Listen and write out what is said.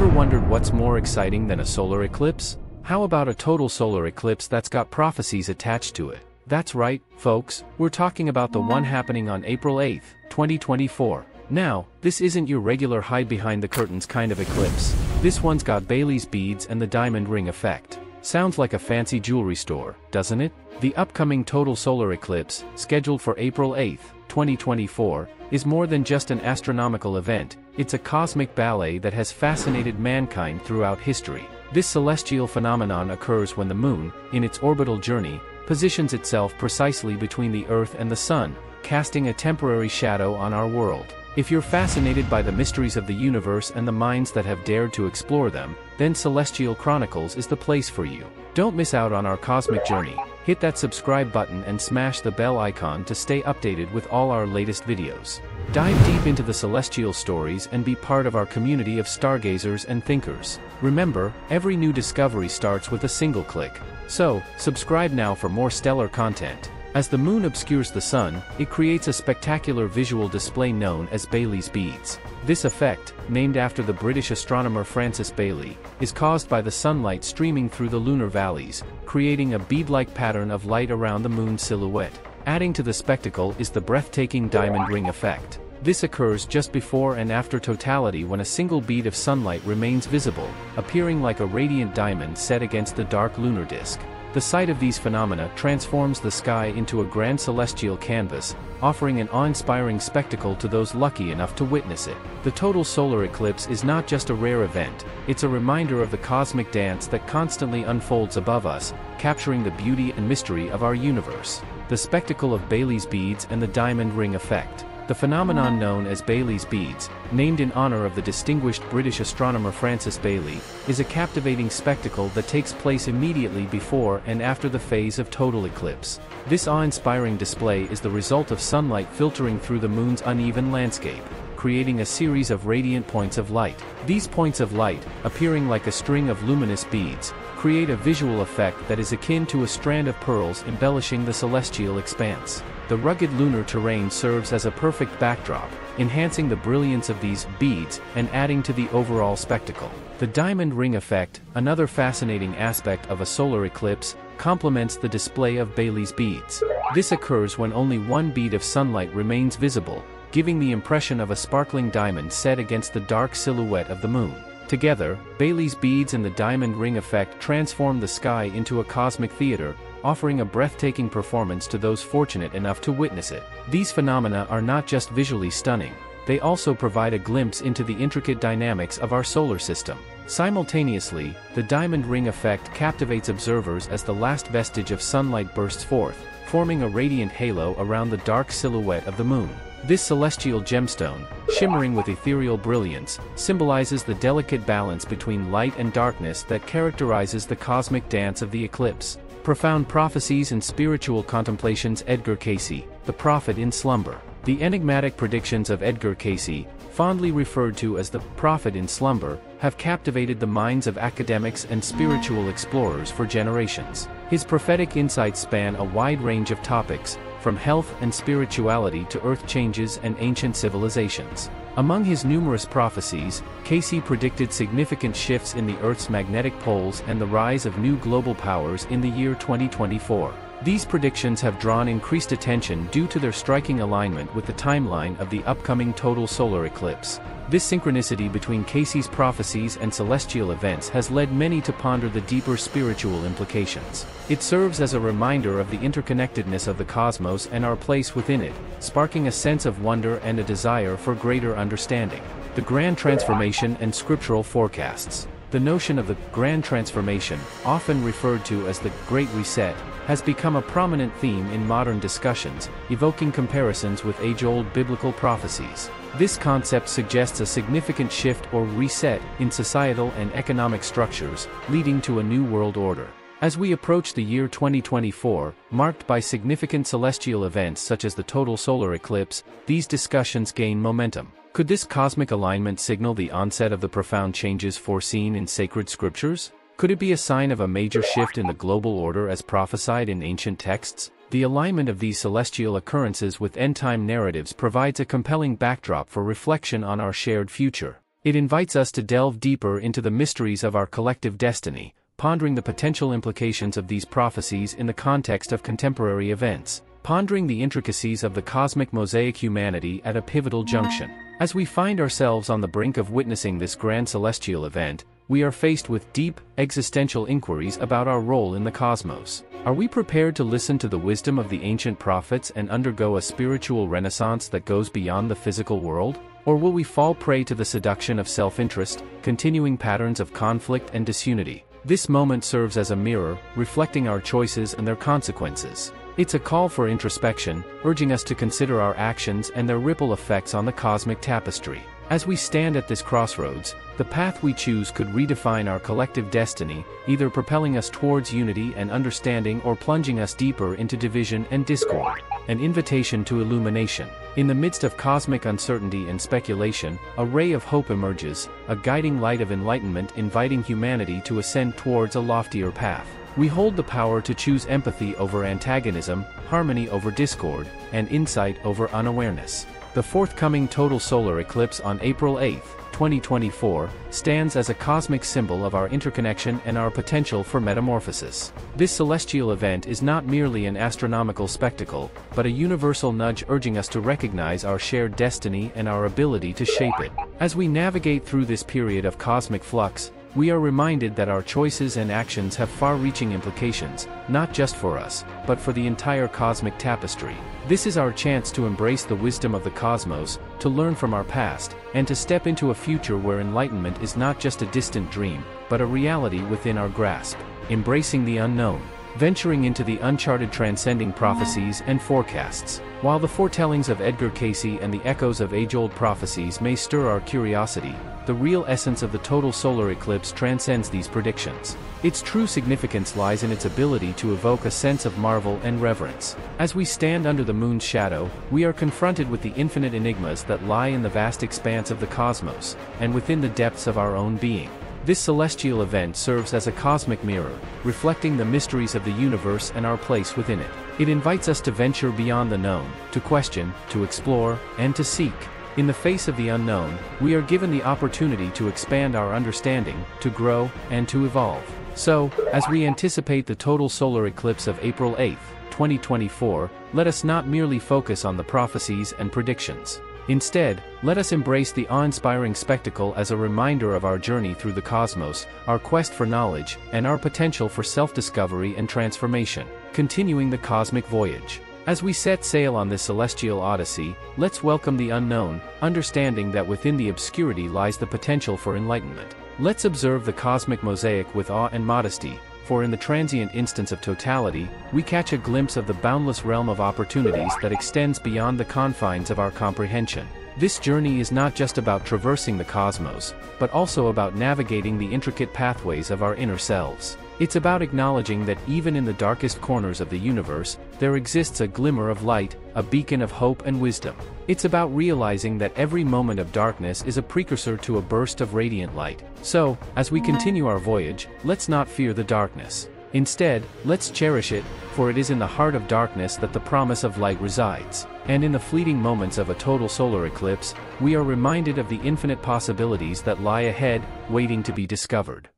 Ever wondered what's more exciting than a solar eclipse? How about a total solar eclipse that's got prophecies attached to it? That's right, folks, we're talking about the one happening on April 8, 2024. Now, this isn't your regular hide behind the curtains kind of eclipse. This one's got Bailey's beads and the diamond ring effect. Sounds like a fancy jewelry store, doesn't it? The upcoming total solar eclipse, scheduled for April 8, 2024, is more than just an astronomical event, it's a cosmic ballet that has fascinated mankind throughout history. This celestial phenomenon occurs when the moon, in its orbital journey, positions itself precisely between the Earth and the Sun, casting a temporary shadow on our world. If you're fascinated by the mysteries of the universe and the minds that have dared to explore them, then Celestial Chronicles is the place for you. Don't miss out on our cosmic journey. Hit that subscribe button and smash the bell icon to stay updated with all our latest videos. Dive deep into the celestial stories and be part of our community of stargazers and thinkers. Remember, every new discovery starts with a single click. So, subscribe now for more stellar content. As the moon obscures the sun, it creates a spectacular visual display known as Bailey's beads. This effect, named after the British astronomer Francis Baily, is caused by the sunlight streaming through the lunar valleys, creating a bead-like pattern of light around the moon's silhouette. Adding to the spectacle is the breathtaking diamond ring effect. This occurs just before and after totality when a single bead of sunlight remains visible, appearing like a radiant diamond set against the dark lunar disk. The sight of these phenomena transforms the sky into a grand celestial canvas, offering an awe-inspiring spectacle to those lucky enough to witness it. The total solar eclipse is not just a rare event, it's a reminder of the cosmic dance that constantly unfolds above us, capturing the beauty and mystery of our universe. The spectacle of Bailey's beads and the diamond ring effect. The phenomenon known as Bailey's beads, named in honor of the distinguished British astronomer Francis Baily, is a captivating spectacle that takes place immediately before and after the phase of total eclipse. This awe-inspiring display is the result of sunlight filtering through the moon's uneven landscape, creating a series of radiant points of light. These points of light, appearing like a string of luminous beads, create a visual effect that is akin to a strand of pearls embellishing the celestial expanse. The rugged lunar terrain serves as a perfect backdrop, enhancing the brilliance of these beads and adding to the overall spectacle. The diamond ring effect, another fascinating aspect of a solar eclipse, complements the display of Bailey's beads. This occurs when only one bead of sunlight remains visible, giving the impression of a sparkling diamond set against the dark silhouette of the moon. Together, Bailey's beads and the diamond ring effect transform the sky into a cosmic theater, offering a breathtaking performance to those fortunate enough to witness it. These phenomena are not just visually stunning, they also provide a glimpse into the intricate dynamics of our solar system. Simultaneously, the diamond ring effect captivates observers as the last vestige of sunlight bursts forth, forming a radiant halo around the dark silhouette of the moon. This celestial gemstone, shimmering with ethereal brilliance, symbolizes the delicate balance between light and darkness that characterizes the cosmic dance of the eclipse. Profound Prophecies and Spiritual Contemplations Edgar Cayce, The Prophet in Slumber. The enigmatic predictions of Edgar Cayce, fondly referred to as the prophet in slumber, have captivated the minds of academics and spiritual explorers for generations. His prophetic insights span a wide range of topics, from health and spirituality to earth changes and ancient civilizations. Among his numerous prophecies, Cayce predicted significant shifts in the Earth's magnetic poles and the rise of new global powers in the year 2024. These predictions have drawn increased attention due to their striking alignment with the timeline of the upcoming total solar eclipse. This synchronicity between Cayce's prophecies and celestial events has led many to ponder the deeper spiritual implications. It serves as a reminder of the interconnectedness of the cosmos and our place within it, sparking a sense of wonder and a desire for greater understanding. The Grand Transformation and Scriptural Forecasts The notion of the Grand Transformation, often referred to as the Great Reset, has become a prominent theme in modern discussions, evoking comparisons with age-old biblical prophecies. This concept suggests a significant shift or reset in societal and economic structures, leading to a new world order. As we approach the year 2024, marked by significant celestial events such as the total solar eclipse, these discussions gain momentum. Could this cosmic alignment signal the onset of the profound changes foreseen in sacred scriptures? Could it be a sign of a major shift in the global order as prophesied in ancient texts? The alignment of these celestial occurrences with end-time narratives provides a compelling backdrop for reflection on our shared future. It invites us to delve deeper into the mysteries of our collective destiny, pondering the potential implications of these prophecies in the context of contemporary events, pondering the intricacies of the cosmic mosaic humanity at a pivotal junction. As we find ourselves on the brink of witnessing this grand celestial event, we are faced with deep, existential inquiries about our role in the cosmos. Are we prepared to listen to the wisdom of the ancient prophets and undergo a spiritual renaissance that goes beyond the physical world? Or will we fall prey to the seduction of self-interest, continuing patterns of conflict and disunity? This moment serves as a mirror, reflecting our choices and their consequences. It's a call for introspection, urging us to consider our actions and their ripple effects on the cosmic tapestry. As we stand at this crossroads, the path we choose could redefine our collective destiny, either propelling us towards unity and understanding or plunging us deeper into division and discord. An invitation to illumination. In the midst of cosmic uncertainty and speculation, a ray of hope emerges, a guiding light of enlightenment inviting humanity to ascend towards a loftier path. We hold the power to choose empathy over antagonism, harmony over discord, and insight over unawareness. The forthcoming total solar eclipse on April 8, 2024, stands as a cosmic symbol of our interconnection and our potential for metamorphosis. This celestial event is not merely an astronomical spectacle, but a universal nudge urging us to recognize our shared destiny and our ability to shape it. As we navigate through this period of cosmic flux, we are reminded that our choices and actions have far-reaching implications, not just for us, but for the entire cosmic tapestry. This is our chance to embrace the wisdom of the cosmos, to learn from our past, and to step into a future where enlightenment is not just a distant dream, but a reality within our grasp. Embracing the unknown venturing into the uncharted transcending prophecies and forecasts. While the foretellings of Edgar Cayce and the echoes of age-old prophecies may stir our curiosity, the real essence of the total solar eclipse transcends these predictions. Its true significance lies in its ability to evoke a sense of marvel and reverence. As we stand under the moon's shadow, we are confronted with the infinite enigmas that lie in the vast expanse of the cosmos, and within the depths of our own being. This celestial event serves as a cosmic mirror, reflecting the mysteries of the universe and our place within it. It invites us to venture beyond the known, to question, to explore, and to seek. In the face of the unknown, we are given the opportunity to expand our understanding, to grow, and to evolve. So, as we anticipate the total solar eclipse of April 8, 2024, let us not merely focus on the prophecies and predictions. Instead, let us embrace the awe-inspiring spectacle as a reminder of our journey through the cosmos, our quest for knowledge, and our potential for self-discovery and transformation, continuing the cosmic voyage. As we set sail on this celestial odyssey, let's welcome the unknown, understanding that within the obscurity lies the potential for enlightenment. Let's observe the cosmic mosaic with awe and modesty, for in the transient instance of totality, we catch a glimpse of the boundless realm of opportunities that extends beyond the confines of our comprehension. This journey is not just about traversing the cosmos, but also about navigating the intricate pathways of our inner selves. It's about acknowledging that even in the darkest corners of the universe, there exists a glimmer of light, a beacon of hope and wisdom. It's about realizing that every moment of darkness is a precursor to a burst of radiant light. So, as we continue our voyage, let's not fear the darkness. Instead, let's cherish it, for it is in the heart of darkness that the promise of light resides. And in the fleeting moments of a total solar eclipse, we are reminded of the infinite possibilities that lie ahead, waiting to be discovered.